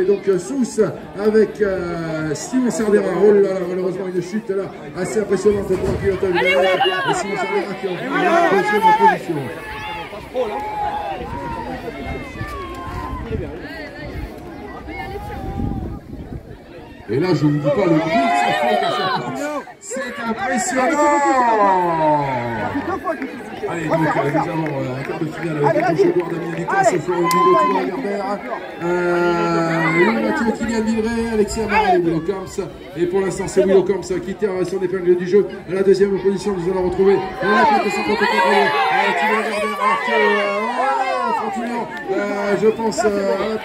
Et donc Sous avec euh, Simon Sardera. Oh là là, malheureusement une chute là assez impressionnante pour un pilote. Et Simon Sardera qui en fait la deuxième position. Et là, je ne vous dis pas le bruit que ça fait ça passe. C'est impressionnant Allez, donc euh, nous avons euh, un quart de finale avec le Damien Lucas, Florent Bigot, Thomas euh, Louis Mathieu, Kylian Villeray, Alexis Amar et Willow Camps. Et pour l'instant, c'est Willow Camps qui tire son épingle du jeu. À la deuxième position, nous allons retrouver la plaque de 50 Kylian Garbert, alors que, euh, oh, euh, je pense, euh,